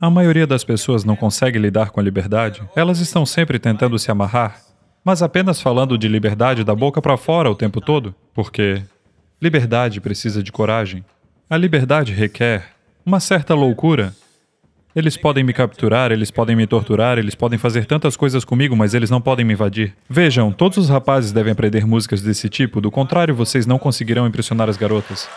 A maioria das pessoas não consegue lidar com a liberdade. Elas estão sempre tentando se amarrar, mas apenas falando de liberdade da boca para fora o tempo todo, porque liberdade precisa de coragem. A liberdade requer uma certa loucura. Eles podem me capturar, eles podem me torturar, eles podem fazer tantas coisas comigo, mas eles não podem me invadir. Vejam, todos os rapazes devem aprender músicas desse tipo, do contrário, vocês não conseguirão impressionar as garotas.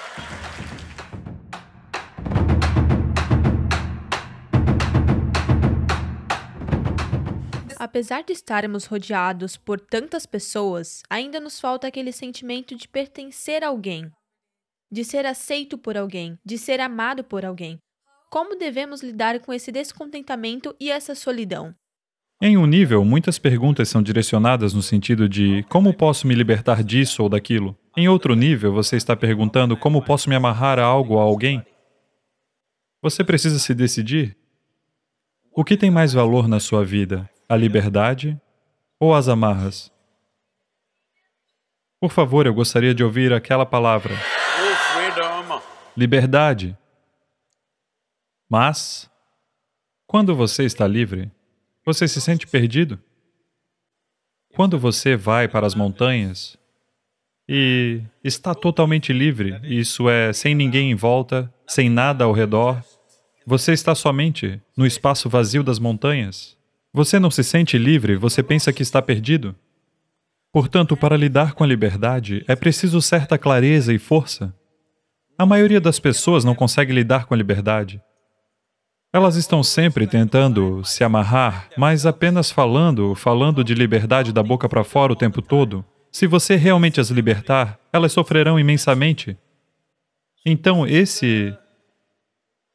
Apesar de estarmos rodeados por tantas pessoas, ainda nos falta aquele sentimento de pertencer a alguém, de ser aceito por alguém, de ser amado por alguém. Como devemos lidar com esse descontentamento e essa solidão? Em um nível, muitas perguntas são direcionadas no sentido de como posso me libertar disso ou daquilo. Em outro nível, você está perguntando como posso me amarrar a algo ou a alguém. Você precisa se decidir. O que tem mais valor na sua vida? A liberdade ou as amarras? Por favor, eu gostaria de ouvir aquela palavra. Liberdade. Mas, quando você está livre, você se sente perdido? Quando você vai para as montanhas e está totalmente livre, isso é, sem ninguém em volta, sem nada ao redor, você está somente no espaço vazio das montanhas, você não se sente livre, você pensa que está perdido? Portanto, para lidar com a liberdade, é preciso certa clareza e força. A maioria das pessoas não consegue lidar com a liberdade. Elas estão sempre tentando se amarrar, mas apenas falando, falando de liberdade da boca para fora o tempo todo. Se você realmente as libertar, elas sofrerão imensamente. Então, esse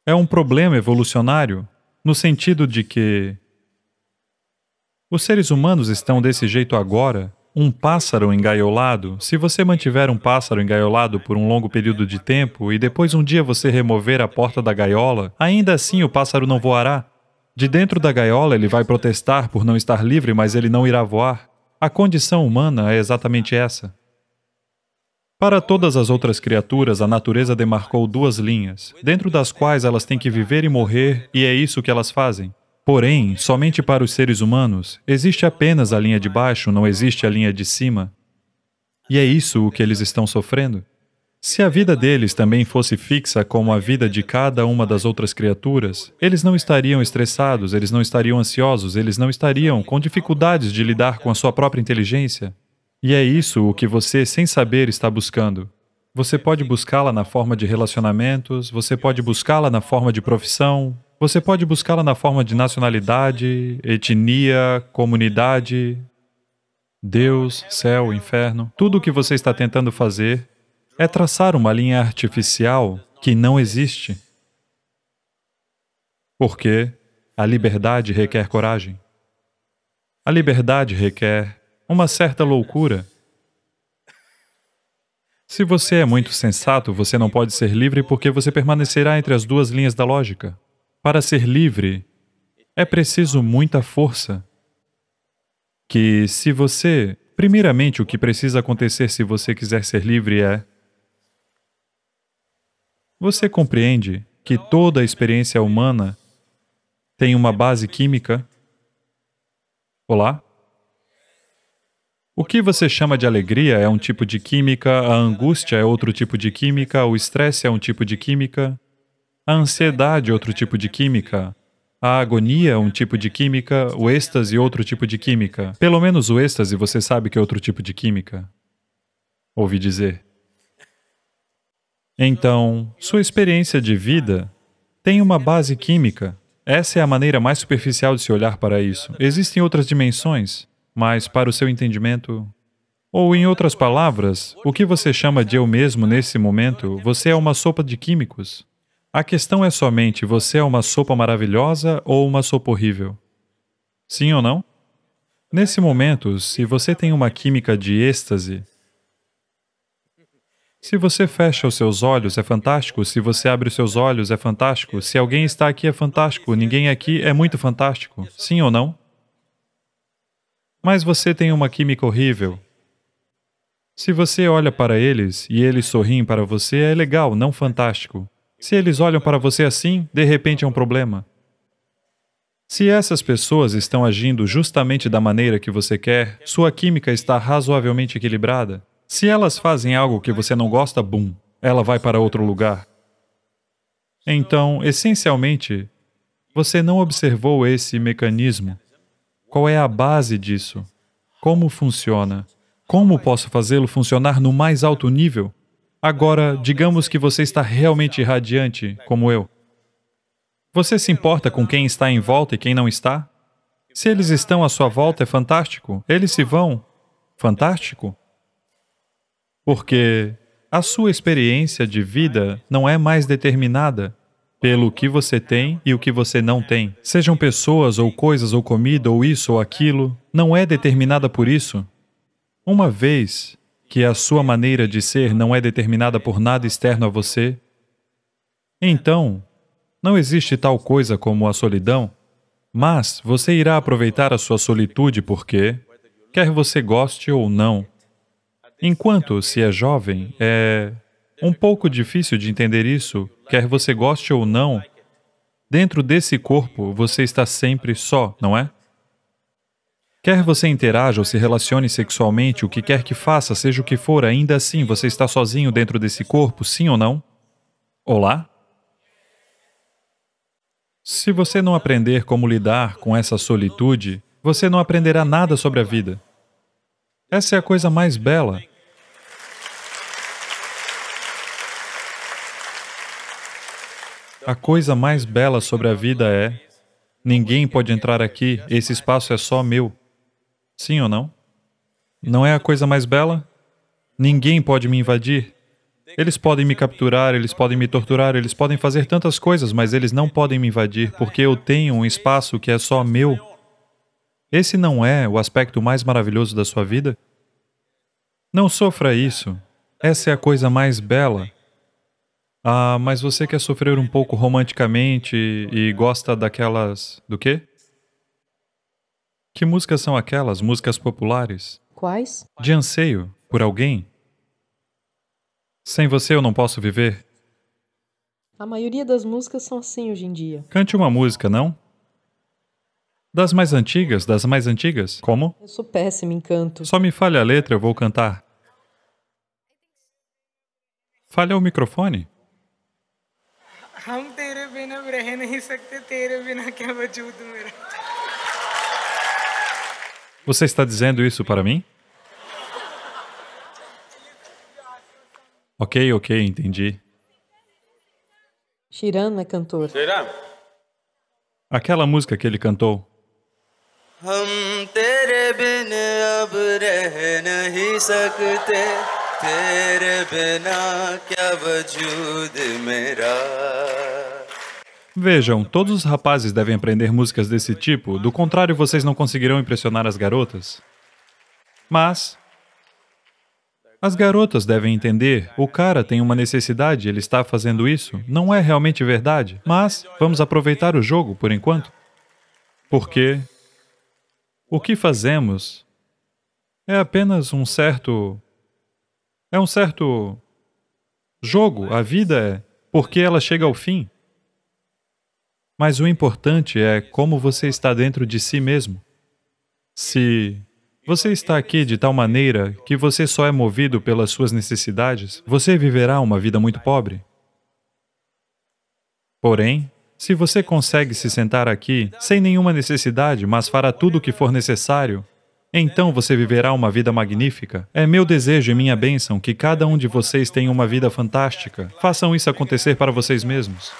é um problema evolucionário, no sentido de que os seres humanos estão desse jeito agora. Um pássaro engaiolado, se você mantiver um pássaro engaiolado por um longo período de tempo e depois um dia você remover a porta da gaiola, ainda assim o pássaro não voará. De dentro da gaiola ele vai protestar por não estar livre, mas ele não irá voar. A condição humana é exatamente essa. Para todas as outras criaturas, a natureza demarcou duas linhas, dentro das quais elas têm que viver e morrer, e é isso que elas fazem. Porém, somente para os seres humanos, existe apenas a linha de baixo, não existe a linha de cima. E é isso o que eles estão sofrendo. Se a vida deles também fosse fixa como a vida de cada uma das outras criaturas, eles não estariam estressados, eles não estariam ansiosos, eles não estariam com dificuldades de lidar com a sua própria inteligência. E é isso o que você, sem saber, está buscando. Você pode buscá-la na forma de relacionamentos, você pode buscá-la na forma de profissão, você pode buscá-la na forma de nacionalidade, etnia, comunidade, Deus, céu, inferno. Tudo o que você está tentando fazer é traçar uma linha artificial que não existe. Porque a liberdade requer coragem. A liberdade requer uma certa loucura. Se você é muito sensato, você não pode ser livre porque você permanecerá entre as duas linhas da lógica. Para ser livre, é preciso muita força. Que se você... Primeiramente, o que precisa acontecer se você quiser ser livre é... Você compreende que toda a experiência humana tem uma base química? Olá? O que você chama de alegria é um tipo de química, a angústia é outro tipo de química, o estresse é um tipo de química, a ansiedade, outro tipo de química. A agonia, um tipo de química. O êxtase, outro tipo de química. Pelo menos o êxtase você sabe que é outro tipo de química. Ouvi dizer. Então, sua experiência de vida tem uma base química. Essa é a maneira mais superficial de se olhar para isso. Existem outras dimensões, mas para o seu entendimento, ou, em outras palavras, o que você chama de eu mesmo nesse momento, você é uma sopa de químicos. A questão é somente, você é uma sopa maravilhosa ou uma sopa horrível? Sim ou não? Nesse momento, se você tem uma química de êxtase, se você fecha os seus olhos, é fantástico. Se você abre os seus olhos, é fantástico. Se alguém está aqui, é fantástico. Ninguém aqui é muito fantástico. Sim ou não? Mas você tem uma química horrível. Se você olha para eles e eles sorriem para você, é legal, não fantástico. Se eles olham para você assim, de repente é um problema. Se essas pessoas estão agindo justamente da maneira que você quer, sua química está razoavelmente equilibrada. Se elas fazem algo que você não gosta, bum, ela vai para outro lugar. Então, essencialmente, você não observou esse mecanismo. Qual é a base disso? Como funciona? Como posso fazê-lo funcionar no mais alto nível? Agora, digamos que você está realmente radiante, como eu. Você se importa com quem está em volta e quem não está? Se eles estão à sua volta, é fantástico. Eles se vão, fantástico. Porque a sua experiência de vida não é mais determinada pelo que você tem e o que você não tem. Sejam pessoas ou coisas ou comida ou isso ou aquilo, não é determinada por isso. Uma vez que a sua maneira de ser não é determinada por nada externo a você, então não existe tal coisa como a solidão, mas você irá aproveitar a sua solitude porque, quer você goste ou não, enquanto se é jovem, é um pouco difícil de entender isso, quer você goste ou não. Dentro desse corpo, você está sempre só, não é? Quer você interaja ou se relacione sexualmente, o que quer que faça, seja o que for, ainda assim você está sozinho dentro desse corpo, sim ou não? Olá? Se você não aprender como lidar com essa solitude, você não aprenderá nada sobre a vida. Essa é a coisa mais bela. A coisa mais bela sobre a vida é: ninguém pode entrar aqui, esse espaço é só meu. Sim ou não? Não é a coisa mais bela? Ninguém pode me invadir. Eles podem me capturar, eles podem me torturar, eles podem fazer tantas coisas, mas eles não podem me invadir porque eu tenho um espaço que é só meu. Esse não é o aspecto mais maravilhoso da sua vida? Não sofra isso. Essa é a coisa mais bela. Ah, mas você quer sofrer um pouco romanticamente e gosta daquelas. do quê? Que músicas são aquelas? Músicas populares? Quais? De anseio por alguém? Sem você eu não posso viver. A maioria das músicas são assim hoje em dia. Cante uma música, não? Das mais antigas, das mais antigas? Como? Eu sou péssimo em canto. Só me fale a letra, eu vou cantar. Fale ao microfone. हम तेरे बिना रह नहीं सकते तेरे बिना क्या वजूद मेरा Você está dizendo isso para mim? Ok, ok, entendi. Shirano é cantor. Aquela música que ele cantou. हम तेरे बिन अब रह नहीं सकते तेरे बिना क्या वजूद मेरा Vejam, todos os rapazes devem aprender músicas desse tipo, do contrário, vocês não conseguirão impressionar as garotas. Mas. As garotas devem entender, o cara tem uma necessidade, ele está fazendo isso. Não é realmente verdade, mas vamos aproveitar o jogo por enquanto. Porque o que fazemos é apenas um certo. É um certo. jogo. A vida é porque ela chega ao fim. Mas o importante é como você está dentro de si mesmo. Se você está aqui de tal maneira que você só é movido pelas suas necessidades, você viverá uma vida muito pobre. Porém, se você consegue se sentar aqui sem nenhuma necessidade, mas fará tudo o que for necessário, então você viverá uma vida magnífica. É meu desejo e minha bênção que cada um de vocês tenha uma vida fantástica. Façam isso acontecer para vocês mesmos.